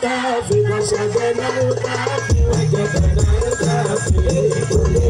kafi Wasagana kafi Wajagana kafi Kule kafi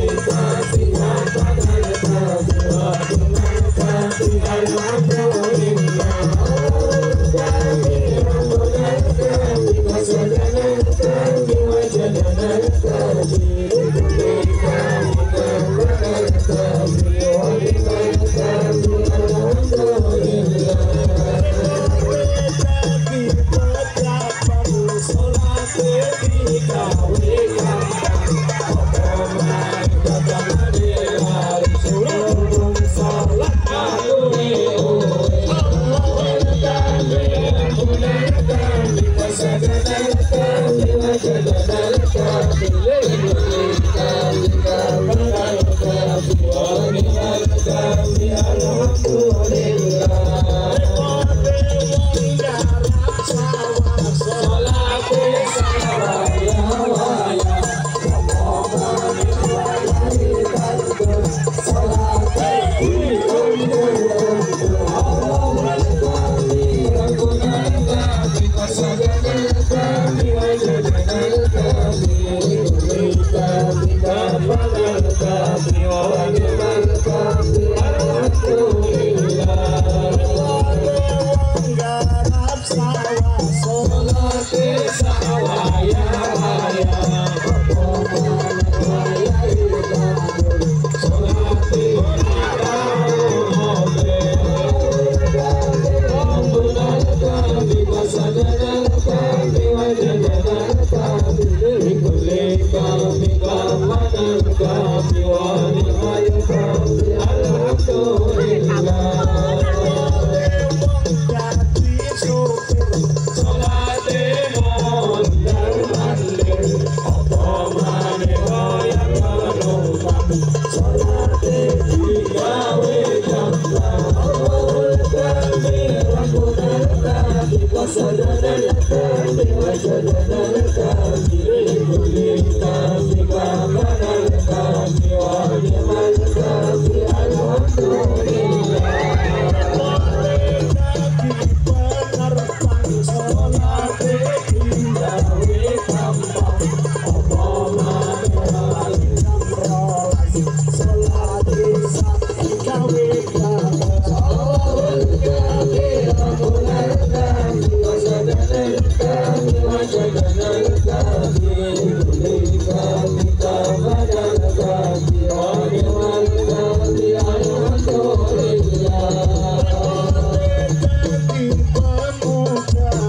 所有的。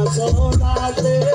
Kami semua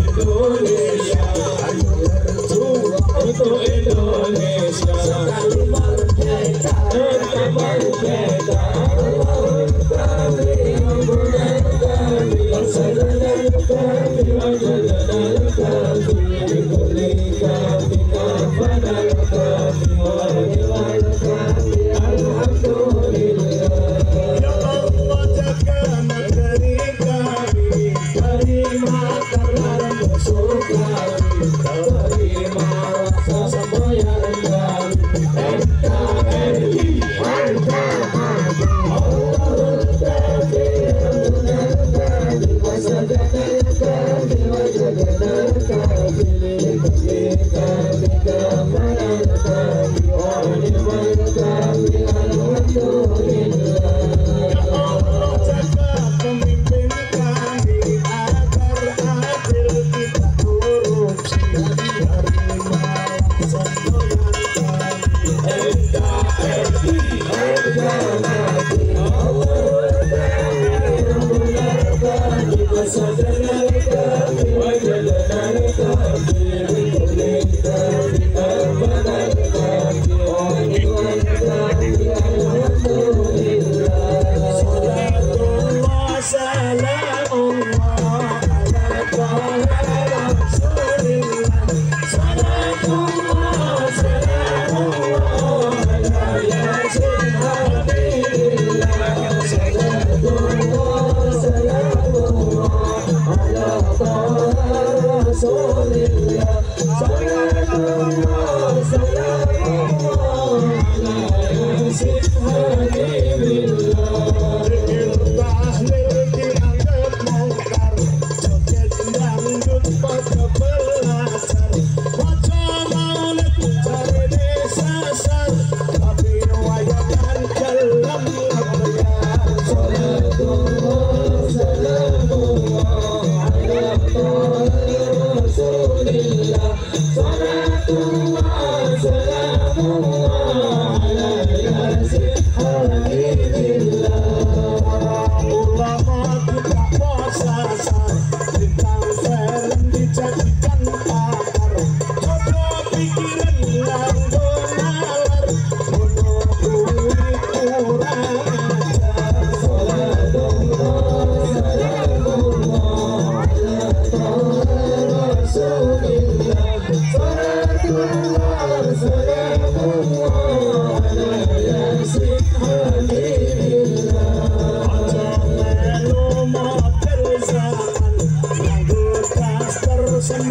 bangsa Salatullah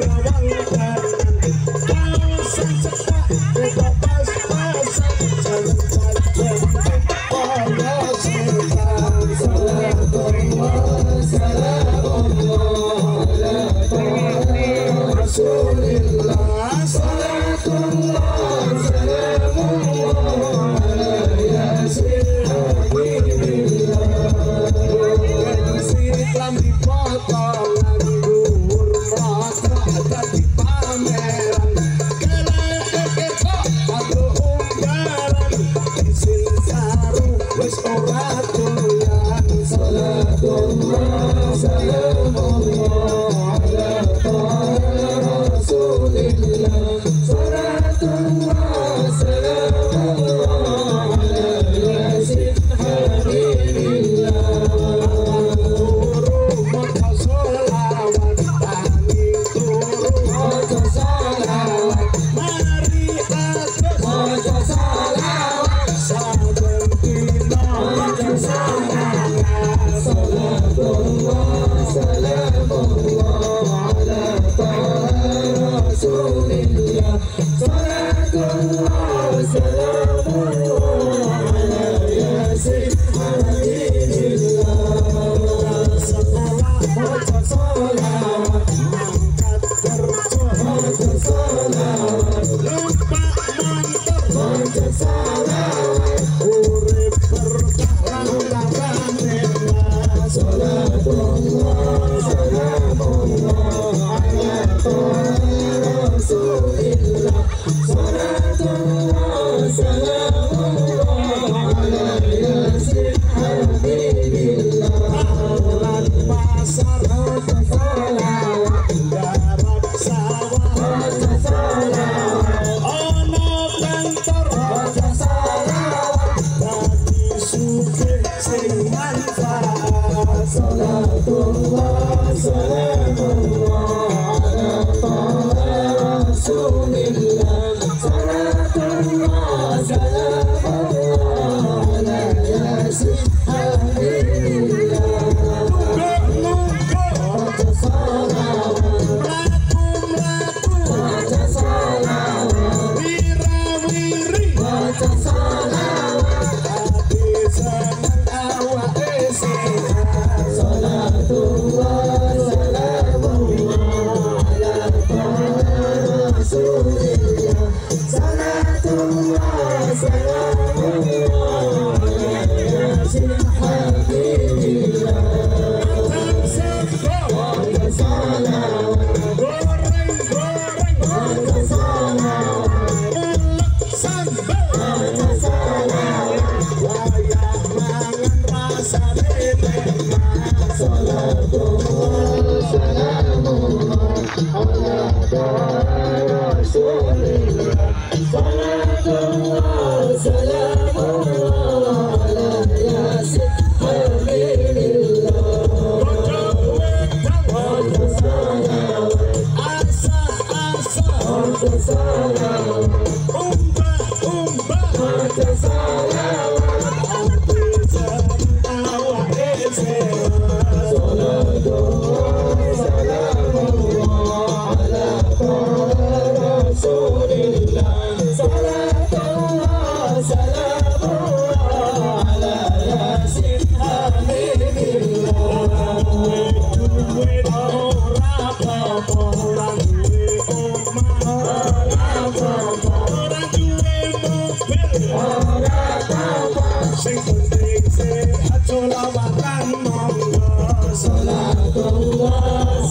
sembawang Santa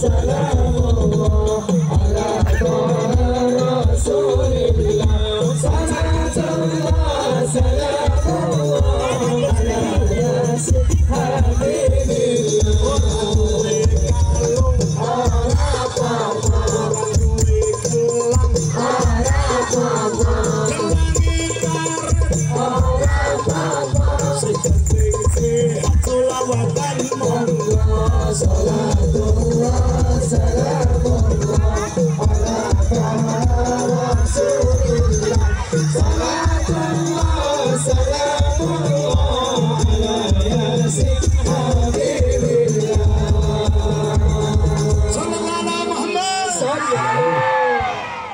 Salam. salamu wa salamu.